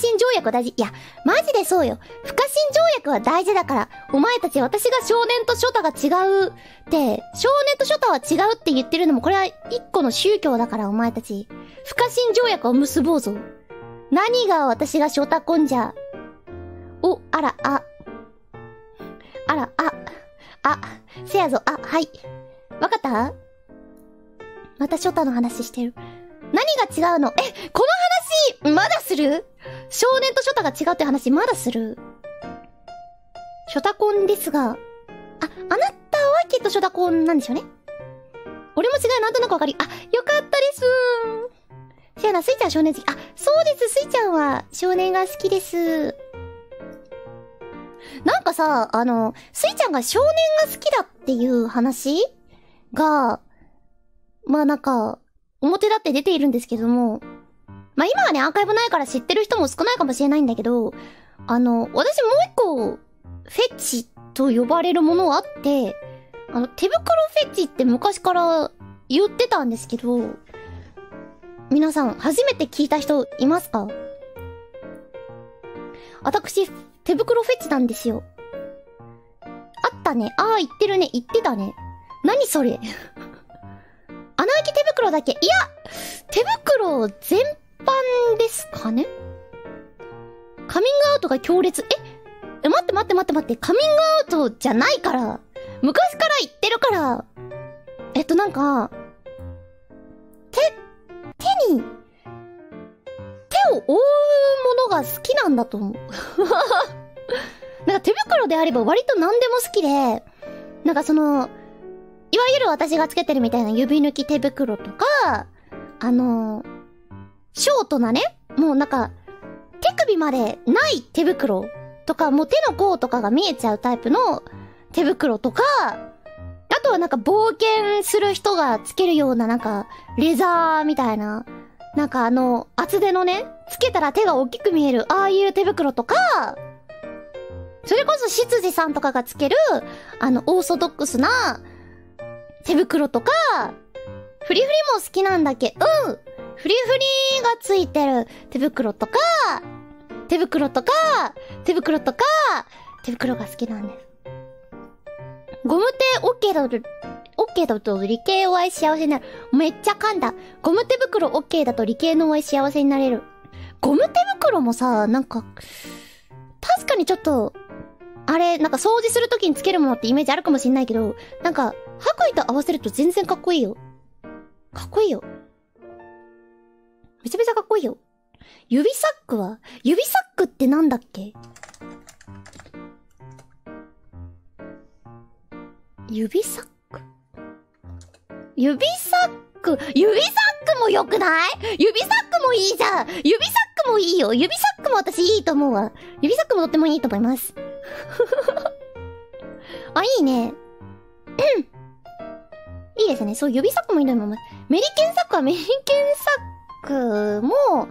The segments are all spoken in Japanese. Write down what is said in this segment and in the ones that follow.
信条約は大事。いや、マジでそうよ。不可侵条約は大事だから。お前たち私が少年とショタが違うって、少年とショタは違うって言ってるのもこれは一個の宗教だからお前たち。不可侵条約を結ぼうぞ。何が私がショタコンじゃ？お、あら、あ。あら、あ。あ、せやぞ、あ、はい。わかった？またショタの話してる。何が違うの？え、この話、まだする？少年とショタが違うって話、まだする？ショタコンですが、あ、あなたはきっとショタコンなんでしょうね。俺も違いなんとなくわかり、あ、よかったです。せやな、スイちゃん少年好き。あ、そうです、スイちゃんは少年が好きです。なんかさ、あの、スイちゃんが少年が好きだっていう話が、まあなんか、表立って出ているんですけども、まあ今はね、アーカイブないから知ってる人も少ないかもしれないんだけど、あの、私もう一個、フェチと呼ばれるものあって、あの、手袋フェチって昔から言ってたんですけど、皆さん、初めて聞いた人いますか？私、手袋フェチなんですよ。あったね。ああ、言ってるね。言ってたね。何それ？穴開き手袋だけ。いや手袋全ですかね？カミングアウトが強烈。え？待って待って待って待って。カミングアウトじゃないから。昔から言ってるから。えっとなんか、手、手に、手を覆うものが好きなんだと思う。なんか手袋であれば割と何でも好きで、なんかその、いわゆる私がつけてるみたいな指抜き手袋とか、あのショートなね、もうなんか、手首までない手袋とか、もう手の甲とかが見えちゃうタイプの手袋とか、あとはなんか冒険する人がつけるようななんか、レザーみたいな、なんかあの、厚手のね、つけたら手が大きく見える、ああいう手袋とか、それこそ執事さんとかがつける、あの、オーソドックスな、手袋とか、フリフリも好きなんだけど、うんフリフリがついてる手袋とか、手袋とか、手袋とか、手袋が好きなんです。ゴム手 OK だと、OK だと理系お会い幸せになる。めっちゃ噛んだ。ゴム手袋 OK だと理系のお会い幸せになれる。ゴム手袋もさ、なんか、確かにちょっと、あれ、なんか掃除するときにつけるものってイメージあるかもしんないけど、なんか、白衣と合わせると全然かっこいいよ。かっこいいよ。めちゃめちゃかっこいいよ。指サックは指サックってなんだっけ？指サック？指サック？指サックも良くない？指サックもいいじゃん指サックもいいよ指サックも私いいと思うわ。指サックもとってもいいと思います。あ、いいね。うん。いいですね。そう、指サックもいいと思います。メリケンサックはメリケンサッククも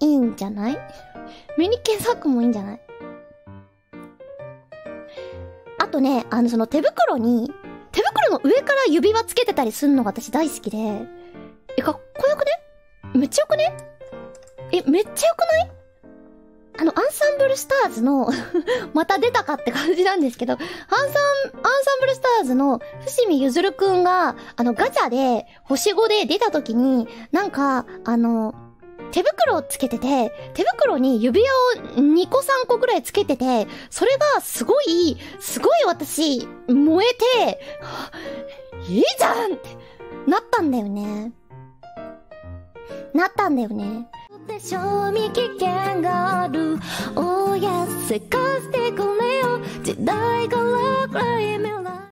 いいんじゃない？メリケンサックもいいんじゃない？あとね、あの、その手袋に、手袋の上から指輪つけてたりすんのが私大好きで、え、かっこよくね？めっちゃよくねえ、めっちゃよくない？あの、アンサンブルスターズの また出たかって感じなんですけど、アンサン、アンサンブルスターズの伏見ゆずるくんが、あの、ガチャで、星5で出た時に、なんか、あの、手袋をつけてて、手袋に指輪を2個3個ぐらいつけてて、それがすごい、すごい私、燃えて、いいじゃんってなったんだよね。なったんだよね。で賞味期限がある。おやせかしてこれよ。時代から暗い目